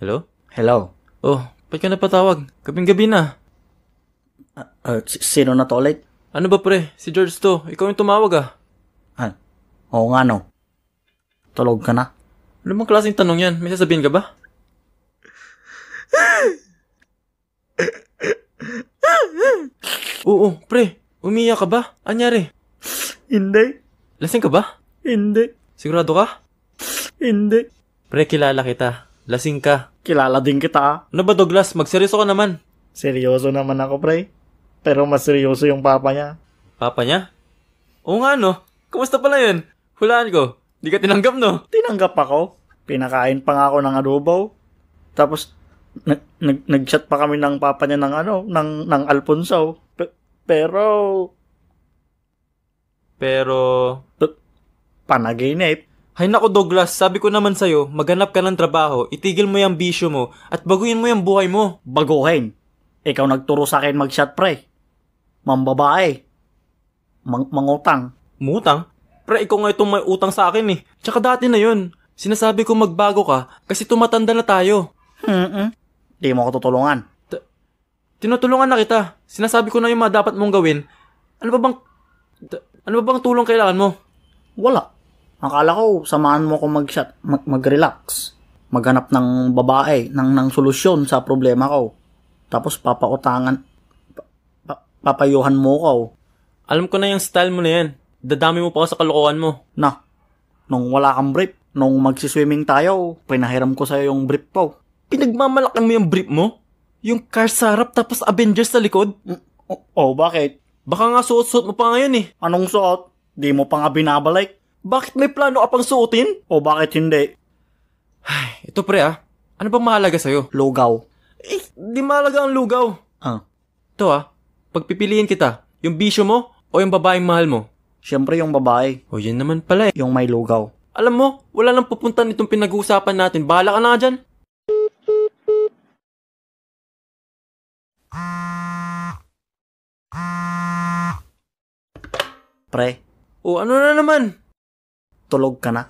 Hello? Hello? Oh, ba't ka napatawag? Gabing-gabi na. Uh, si- sino na to ulit? Ano ba pre? Si George to. Ikaw yung tumawag ah. Ah, oo nga no. Tulog ka na? Ano bang klaseng tanong yan? May sasabihin ka ba? Oo, pre. Umiyak ka ba? Anyari? Hindi. Lasing ka ba? Hindi. Sigurado ka? Hindi. Pre, kilala kita. Lasing ka. Kilala din kita. Ano ba Douglas? Magseryoso ka naman. Seryoso naman ako, pre. Pero mas seryoso yung papa niya. Papa niya? Oo nga no. Kumusta pala yun? Hulaan ko. Di ka tinanggap no? Tinanggap ako. Pinakain pa nga ako ng adobo. Tapos, nag, nag, nag-chat pa kami ng papa niya ng ano, ng, ng Alfonso. Pe- pero, Pero... panaginip. Hay nako Douglas, sabi ko naman sa'yo, maghanap ka ng trabaho, itigil mo yung bisyo mo, at baguhin mo yung buhay mo. Baguhin. Ikaw nagturo sa akin mag-chat, pre. Mambabae. Mang mangutang. Mutang? Pre, ikaw nga itong may utang sa akin eh. Tsaka dati na yun. Sinasabi ko magbago ka kasi tumatanda na tayo. Mm Di mo ako tutulungan. Tinutulungan na kita. Sinasabi ko na yung mga dapat mong gawin. Ano ba bang... t- Ano ba bang tulong kailangan mo? Wala. Akala ko, samahan mo ko mag-chat, mag- mag-relax. Maghanap ng babae, ng, ng solusyon sa problema ko. Tapos papautangan, pa- pa- papayuhan mo ko. Alam ko na yung style mo na yan. Dadami mo pa ako sa kalokohan mo. Na, nung wala kang brief, nung magsiswimming tayo, pinahiram ko sa'yo yung brief ko. Pinagmamalakan mo yung brief mo? Yung car sa harap tapos Avengers sa likod? Oh, oh, bakit? Baka nga suot-suot mo pa ngayon eh. Anong suot? Di mo pa nga binabalik? Bakit may plano ka pang suotin? O bakit hindi? Ito pre ah. Ano bang mahalaga sa'yo? Lugaw. Eh, di mahalaga ang lugaw. Ah, Ito ah, pagpipiliin kita, yung bisyo mo o yung babaeng mahal mo? syempre yung babae, O yun naman pala eh. yung may lugaw. Alam mo, wala nang pupunta nitong pinag-uusapan natin. Bahala ka na nga dyan. Pre, O ano na naman? Tulog ka na.